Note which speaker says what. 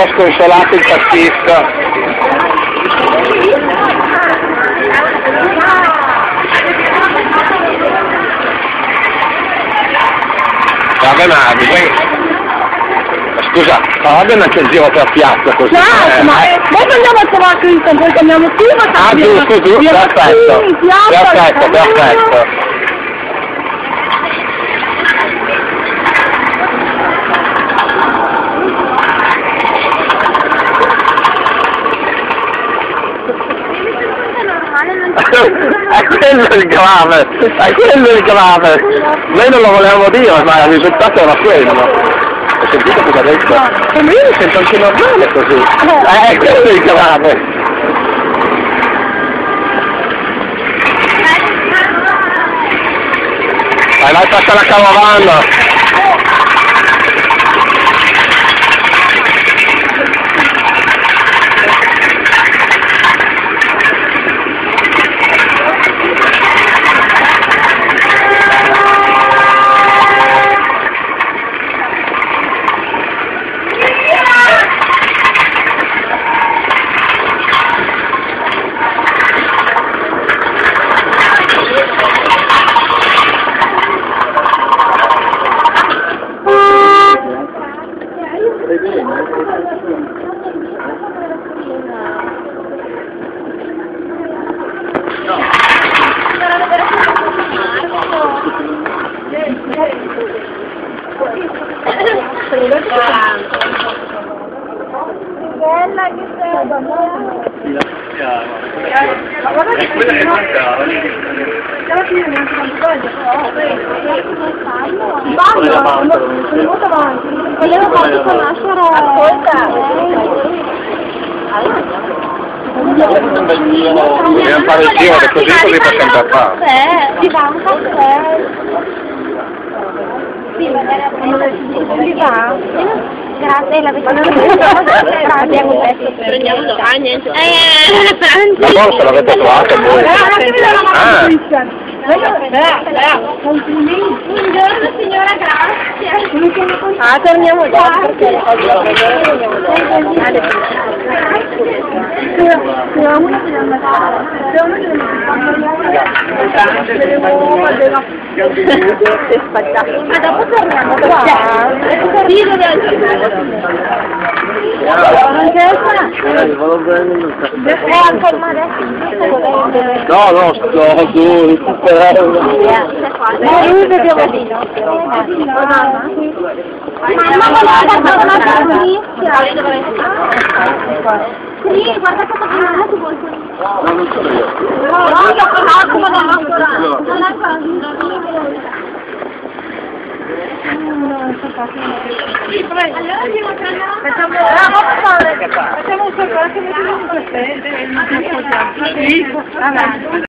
Speaker 1: po' sconsolato il tassista. Vabbè ma bisogna... Scusa, ma vabbè ma c'è il giro per piazza così.
Speaker 2: Certo,
Speaker 1: eh,
Speaker 2: ma
Speaker 1: eh.
Speaker 2: poi andiamo a trovare Cristo, poi cambiamo qui, ma
Speaker 1: Ah, giusto, giusto, perfetto. Perfetto, perfetto. È quello il grave, è quello il grave. Noi non lo volevamo dire, ma il risultato era quello. Hai sentito cosa ha detto? E io mi sento anche normale così. Eh, è quello il grave. Vai, vai, passa la carovana.
Speaker 2: Bella che sei, Ma guarda che
Speaker 3: quella che mancava.
Speaker 2: alla fine neanche tanto bello,
Speaker 3: Quella
Speaker 2: Vanno, sono molto avanti.
Speaker 3: Volevo farti
Speaker 2: conoscere... Ascolta.
Speaker 1: Dobbiamo fare il giro, così così fa sempre fare.
Speaker 2: Ti fa un caffè. Sì, ti va? Grazie, la vedo Abbiamo detto.
Speaker 4: Prendiamo ah niente.
Speaker 1: La borsa l'avete trovata voi? Ah,
Speaker 2: Buongiorno signora, grazie.
Speaker 4: Ah, torniamo già perché
Speaker 2: Ma dopo torniamo qua? Sì, È ancora ma adesso
Speaker 1: no, no, sto su, recuperare.
Speaker 2: Ma lui dobbiamo dire. Mamma voleva guardare una carnizia. Sì, guarda cosa fa tu vuoi.
Speaker 1: No, non sono io.
Speaker 2: No, no, no, non è ancora. Non è ancora. Allora andiamo a prendere Facciamo, facciamo un sacco, anche mettiamo un caffè, non ti